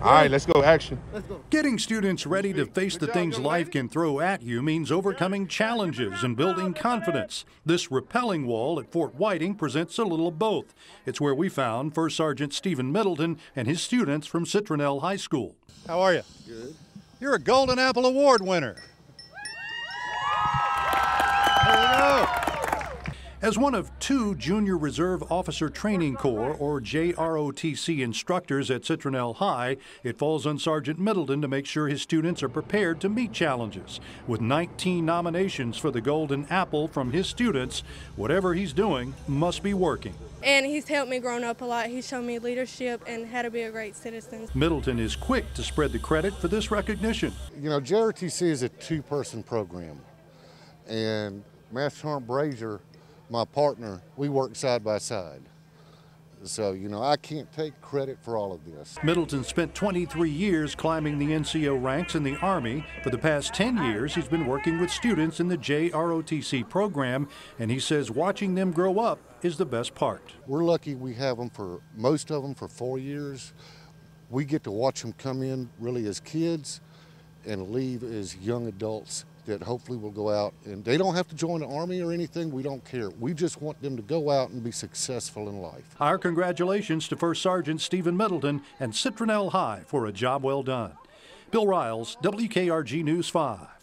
All right, let's go. Action. Getting students ready to face the things life can throw at you means overcoming challenges and building confidence. This rappelling wall at Fort Whiting presents a little of both. It's where we found First Sergeant Steven Middleton and his students from Citronelle High School. How are you? Good. You're a Golden Apple Award winner. There we go. As one of two Junior Reserve Officer Training Corps, or JROTC, instructors at Citronelle High, it falls on Sergeant Middleton to make sure his students are prepared to meet challenges. With 19 nominations for the Golden Apple from his students, whatever he's doing must be working. And he's helped me growing up a lot. He's shown me leadership and how to be a great citizen. Middleton is quick to spread the credit for this recognition. You know, JROTC is a two person program, and Master Sergeant Brazier my partner, we work side by side. So, you know, I can't take credit for all of this. Middleton spent 23 years climbing the NCO ranks in the Army. For the past 10 years, he's been working with students in the JROTC program, and he says watching them grow up is the best part. We're lucky we have them for most of them for four years. We get to watch them come in really as kids and leave as young adults that hopefully will go out and they don't have to join the Army or anything. We don't care. We just want them to go out and be successful in life. Our congratulations to First Sergeant Steven Middleton and Citronelle High for a job well done. Bill Riales, WKRG News 5.